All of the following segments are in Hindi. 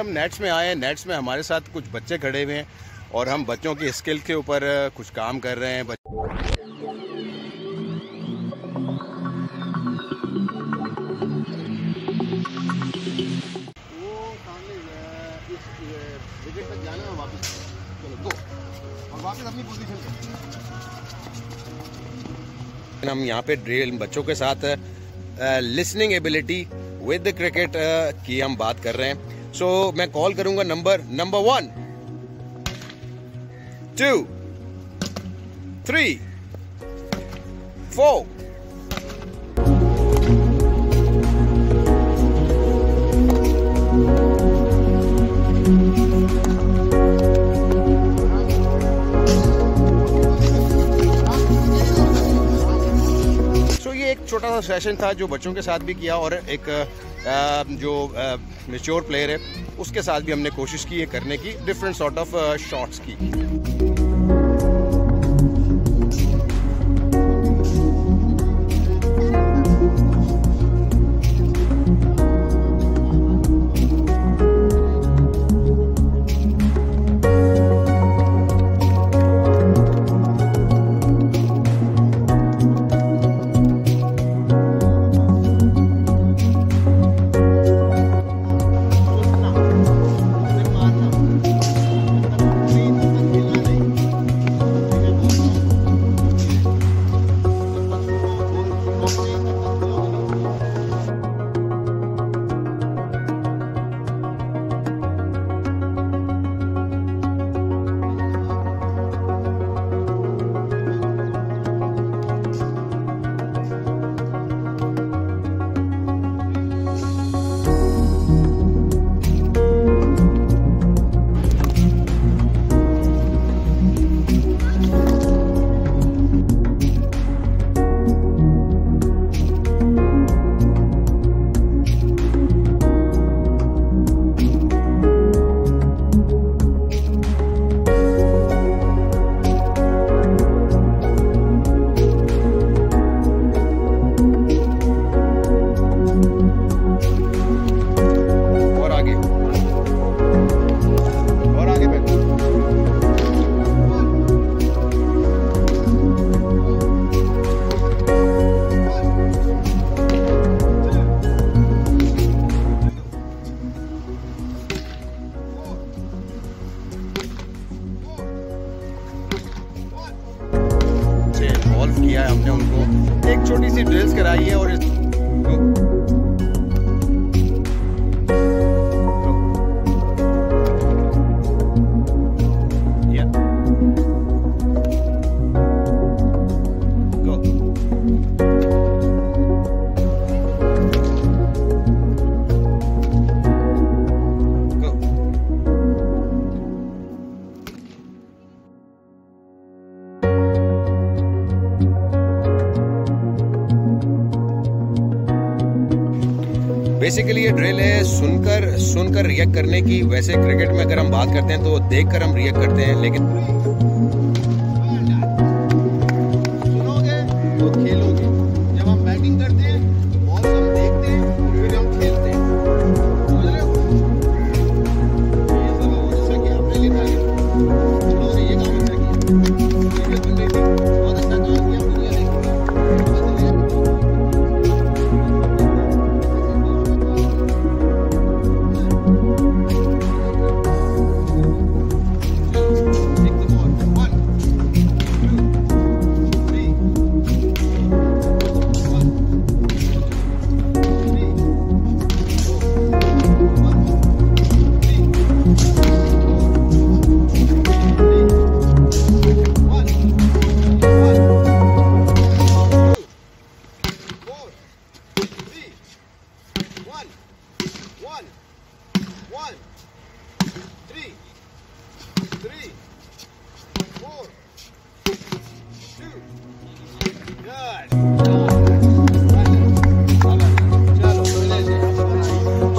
हम नेट्स में आए हैं नेट्स में हमारे साथ कुछ बच्चे खड़े हुए हैं और हम बच्चों की स्किल के ऊपर कुछ काम कर रहे हैं। हम यहाँ पे ड्रिल बच्चों के साथ लिसनिंग एबिलिटी विद क्रिकेट की हम बात कर रहे हैं। सो so, मैं कॉल करूँगा number number one two three four छोटा सा सेशन था जो बच्चों के साथ भी किया और एक जो मेच्योर प्लेयर है, उसके साथ भी हमने कोशिश की है करने की डिफरेंट सॉर्ट ऑफ़ शॉट्स की। किया है हमने उनको। एक छोटी सी ड्रिल्स कराई है और बेसिकली ये ड्रिल है सुनकर सुनकर रिएक्ट करने की। वैसे क्रिकेट में अगर हम बात करते हैं तो देखकर हम रिएक्ट करते हैं, लेकिन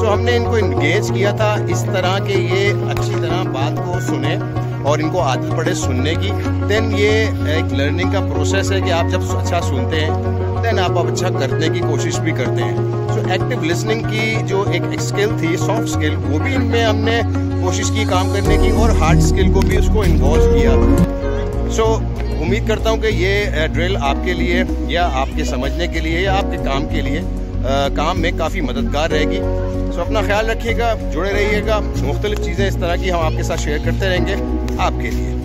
हमने इनको इंगेज किया था इस तरह के ये अच्छी तरह बात को सुने। और इनको आदत पड़े सुनने की। देन ये एक लर्निंग का प्रोसेस है कि आप जब अच्छा सुनते हैं देन आप अच्छा करने की कोशिश भी करते हैं। सो एक्टिव लिसनिंग की जो एक, एक स्किल थी सॉफ्ट स्किल वो भी इनमें हमने कोशिश की काम करने की और हार्ड स्किल को भी उसको इन्वॉल्व किया। सो so, उम्मीद करता हूँ कि ये ड्रिल आपके लिए या आपके समझने के लिए या आपके काम के लिए आ, काम में काफ़ी मददगार रहेगी। सो अपना ख्याल रखिएगा, जुड़े रहिएगा। मुख्तलिफ़ चीज़ें इस तरह की हम आपके साथ शेयर करते रहेंगे। आपके लिए।